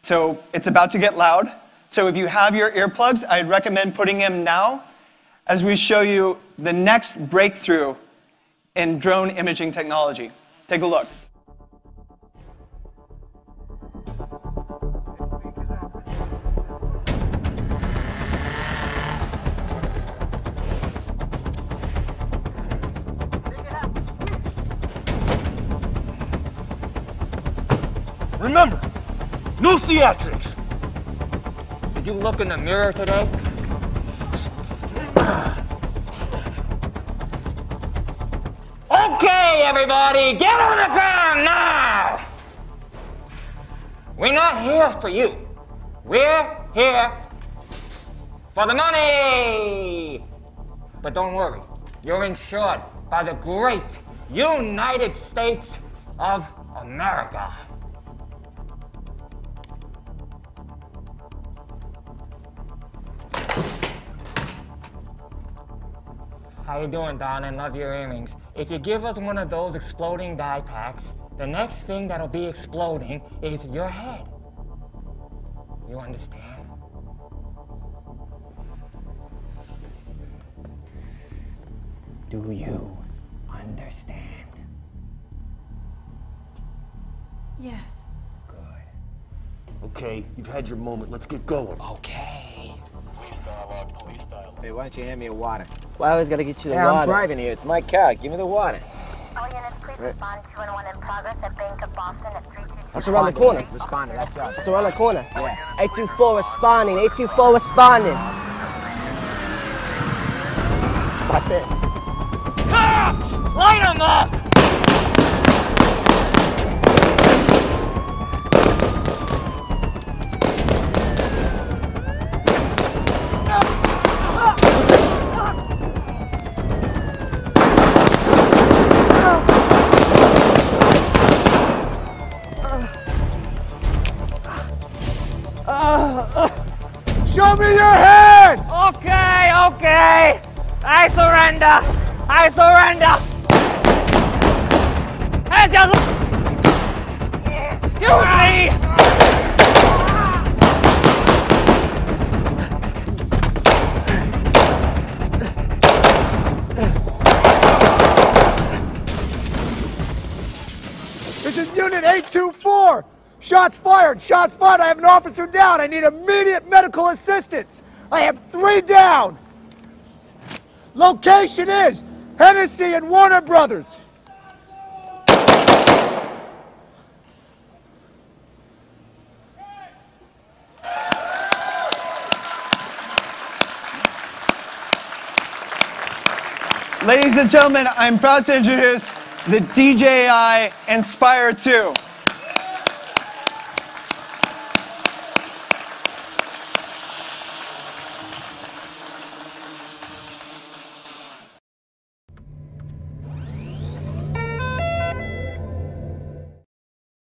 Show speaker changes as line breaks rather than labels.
So it's about to get loud. So if you have your earplugs, I'd recommend putting them now as we show you the next breakthrough in drone imaging technology. Take a look.
Remember, no theatrics. Did you look in the mirror today? Okay, everybody, get on the ground now! We're not here for you. We're here for the money! But don't worry, you're insured by the great United States of America. How you doing, Don? I love your earrings. If you give us one of those exploding dye packs, the next thing that'll be exploding is your head. You understand? Do you understand?
Yes. Good.
Okay, you've had your moment. Let's get going.
Okay.
Hey, why don't you hand me a water?
Well, I always gotta get you the
Yeah,
water.
I'm driving here. It's my car. Give me the water.
All units, please respond to and one in progress at Bank of Boston at 322.
That's around the corner.
Responded. That's us.
That's around the corner.
Yeah.
824 responding. 824 responding. Watch it.
Cops! Light 'em up!
Show me your hands!
Okay, okay. I surrender. I surrender. Hands just... Excuse me.
This is Unit 824. Shots fired. Shots fired. I have an officer down. I need immediate medical assistance. I have three down. Location is Hennessy and Warner Brothers.
Ladies and gentlemen, I'm proud to introduce the DJI Inspire 2.